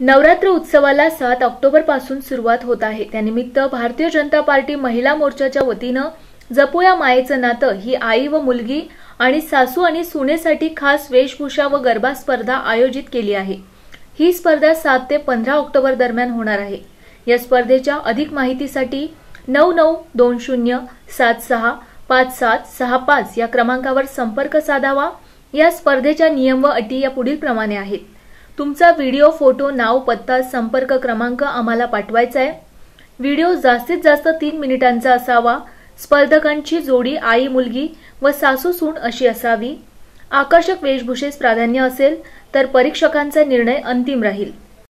नवरात्र उत्सवाला सात ऑक्टोबरपासून सुरुवात होत आहे. त्यानिमित्त भारतीय जनता पार्टी महिला मोर्चाच्या वतीनं जपूया मायेचं नातं ही आई व मुलगी आणि सासू आणि सुनेसाठी खास वेशभूषा व गरबा स्पर्धा आयोजित केली आहे. ही स्पर्धा सात ते पंधरा ऑक्टोबर दरम्यान होणार आहे. या स्पर्धेच्या अधिक माहितीसाठी नऊ नऊ दोन शून्य सात सहा पाच सात सहा पाच या क्रमांकावर संपर्क साधावा. या स्पर्धेच्या नियम व अटी या पुढील प्रमाणे आहेत. तुमचा व्हिडिओ फोटो नाव पत्ता संपर्क क्रमांक आम्हाला पाठवायचा आहे. व्हिडिओ जास्तीत जास्त तीन मिनिटांचा असावा. स्पर्धकांची जोडी आई मुलगी व सासू सून अशी असावी. आकर्षक वेशभूषेस प्राधान्य असेल तर परीक्षकांचा निर्णय अंतिम राहील.